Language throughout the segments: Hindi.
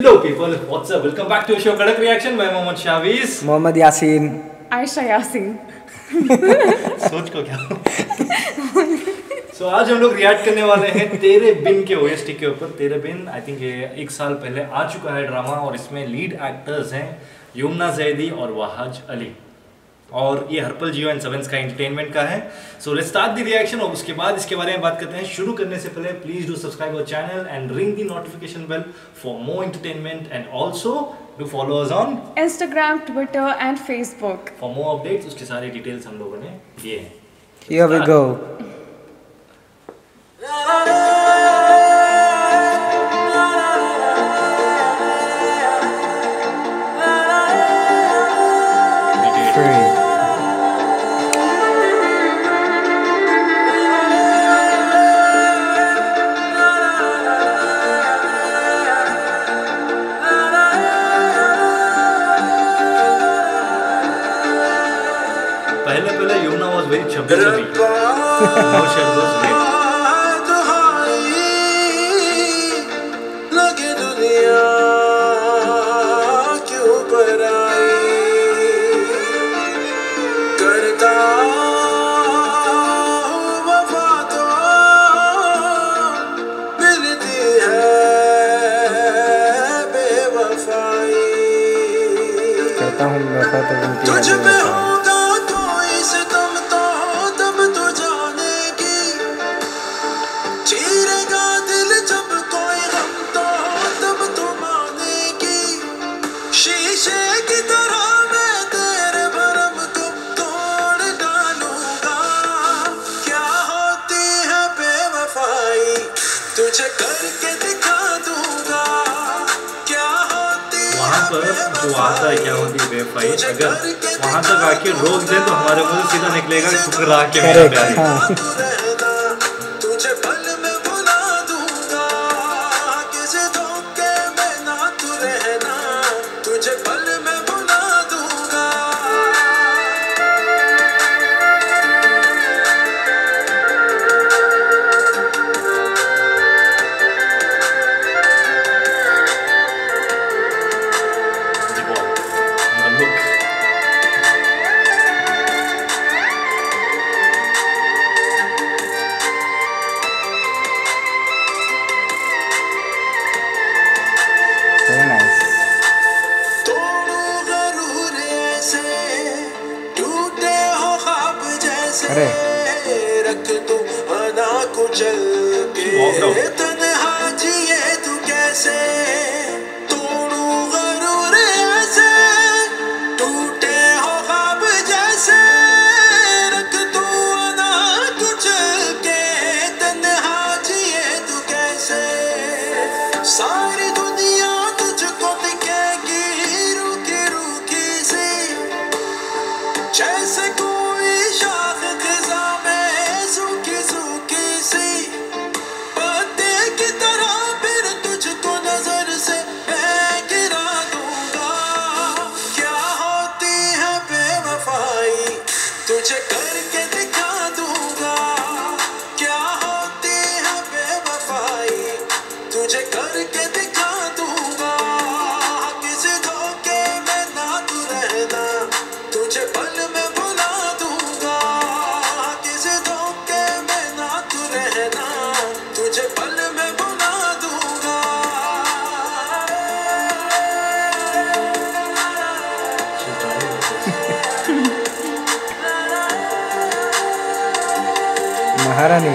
Hello people, what's up? Welcome back to show. Kadak Reaction. मैं मोहम्मद शावीज मोहम्मद यासीन आयशा यासीन सोच को क्या सो so, आज हम लोग रिएक्ट करने वाले हैं तेरे बिन के ओएसटी के ऊपर। तेरे बिन आई थिंक ये एक साल पहले आ चुका है ड्रामा और इसमें लीड एक्टर्स हैं यमुना जैदी और वाहज अली। और ये हर्पल जियो एंड सेवेंस का एंटरटेनमेंट का है। So let's start the reaction और उसके बाद इसके बारे में बात करते हैं। शुरू करने से पहले please do subscribe our channel and ring the notification bell for more entertainment and also do follow us on Instagram Twitter and Facebook for more updates उसके सारे डिटेल्स हम लोगों ने दिए हैं। Here we go. की तरह मैं तेरे भरम को तोड़ डालूँगा। क्या होती है बेवफाई तुझे करके? पर जो आता है क्या होती है वेफाई अगर वहाँ तक आके रोक दे तो हमारे मुझे सीधा निकलेगा ठुकरा के मेरे प्यारे प्यार अरे। रख तू अना कुचल out. के तन्हा जिए तू कैसे महारानी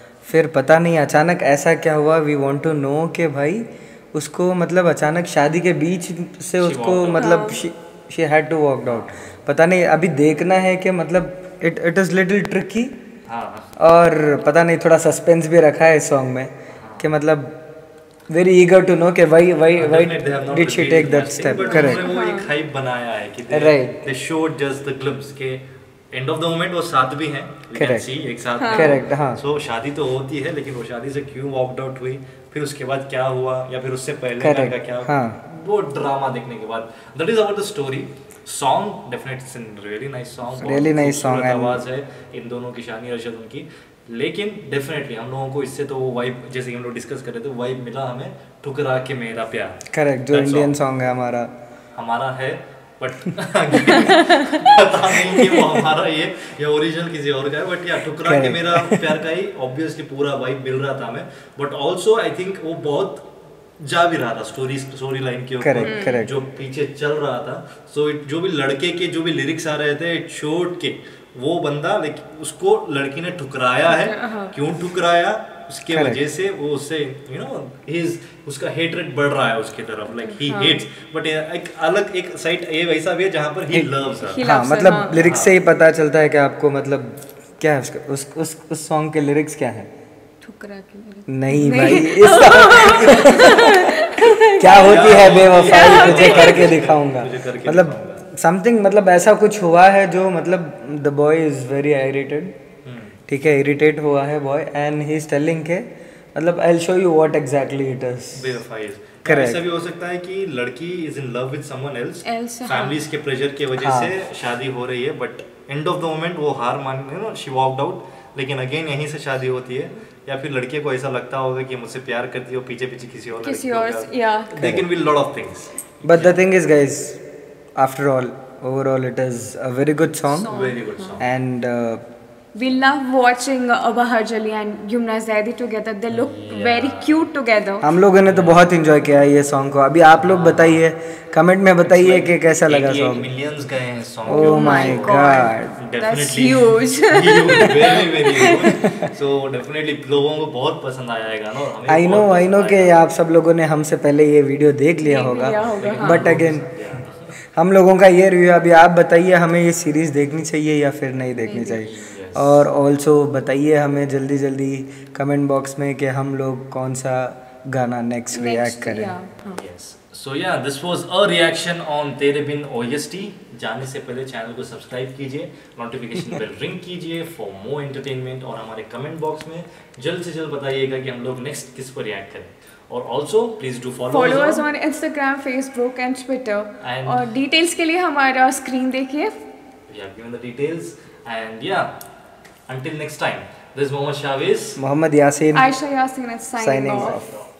फिर पता नहीं अचानक ऐसा क्या हुआ? वी वांट टू नो कि भाई उसको मतलब अचानक शादी के बीच से उसको मतलब she had to walk out पता नहीं अभी देखना है कि मतलब it it is little tricky और पता नहीं थोड़ा सस्पेंस भी रखा है इस सॉन्ग में कि मतलब वेरी ईगर टू नो कि why why why did she take that step correct वो एक हाइप बनाया है कि Right. they showed just the glimpse के एंड ऑफ़ द मोमेंट वो साथ भी हैं can एक साथ Correct, हाँ. सो शादी तो होती है लेकिन वो शादी से क्यों वॉकड आउट हुई? फिर उसके बाद क्या हुआ? या फिर उससे पहले का क्या? हाँ. वो ड्रामा देखने के बाद। That is about the story song definitely really nice song Really nice song and- आवाज़ है इन दोनों की शानी अरशद उनकी लेकिन डेफिनेटली हम लोगों को इससे तो वो वाइब जैसे हम लोग डिस्कस कर रहे थे वाइब मिला हमें ठुकरा के मेरा प्यार। करेक्ट जो इंडियन सॉन्ग है हमारा। हमारा है बट पता नहीं कि वो हमारा ये या ओरिजिनल किसी और का है बट या ठुकरा के मेरा प्यार का ही ऑब्वियसली पूरा वाइब मिल रहा था हमें। बट ऑल्सो आई थिंक वो बहुत जा भी रहा था स्टोरी स्टोरी लाइन के ऊपर जो पीछे चल रहा था। सो so, जो भी लड़के के जो भी लिरिक्स आ रहे थे इट शोड के वो बंदा लाइक उसको लड़की ने ठुकराया है। क्यों ठुकराया? उसके वजह से वो उससे यू नो हिज उसका हेटरेट बढ़ रहा है उसकी तरफ़ लाइक ही। हेट्स बट एक अलग एक साइड ये वैसा भी है जहाँ पर ही लव्स हाँ मतलब हाँ. लिरिक्स से ही पता चलता है कि आपको मतलब क्या है उसका उस उस उस सॉन्ग के लिरिक्स क्या है? ठुकरा के नहीं भाई इस क्या होती है बेवफाई? तुझे करके दिखाऊँगा। मतलब समथिंग मतलब ऐसा कुछ हुआ है जो मतलब the boy is very irritated ठीक है इरिटेट हुआ है boy and he is telling के मतलब I show you what exactly it is Correct. ऐसा भी हो सकता है कि लड़की is in love with someone else हाँ. फैमिलीज़ के प्रेशर के वजह हाँ. से शादी हो रही है but end of the moment वो हार मान you know she walked out लेकिन अगेन यहीं से शादी होती है या फिर लड़के को ऐसा लगता होगा कि मुझसे प्यार करती हो पीछे पीछे किसी और किसी और या। can be lot of things. But the thing is guys after all overall it is a very good song very good song. And we love watching uh, Bahar Jali and Yumna Zaidi together. They look yeah. very cute together. हम लोगों ने तो बहुत इंजॉय किया है ये सॉन्ग को। अभी आप लोग बताइए कमेंट में बताइए कि कैसा लगा सॉन्ग मिलियंस गए हैं song Oh my God. that's huge. Very very good so definitely लोगों को बहुत पसंद है आई नो आई नो पसंद कि आप सब लोगों ने हमसे पहले ये वीडियो देख लिया होगा हाँ। बट अगेन हम लोगों का ये रिव्यू अभी आप बताइए हमें ये सीरीज़ देखनी चाहिए या फिर नहीं देखनी चाहिए। और ऑल्सो बताइए हमें जल्दी जल्दी कमेंट बॉक्स में कि हम लोग कौन सा गाना नेक्स्ट रिएक्ट करें। हाँ. So yeah, this was a reaction on तेरे बिन OST. जाने से पहले चैनल को सब्सक्राइब कीजिए नोटिफिकेशन बेल रिंग कीजिए फॉर मोर एंटरटेनमेंट और हमारे कमेंट बॉक्स में जल्द से जल्द बताइएगा कि हम लोग नेक्स्ट किस पर रिएक्ट करें। और also please do follow follow us on Instagram Facebook and Twitter. और डिटेल्स के लिए हमारा स्क्रीन देखिए। We have given the details. And yeah, Until next time, this is Mohammad Shaviz. Mohammad Yasin. Aisha Yasin is signing, signing off. off.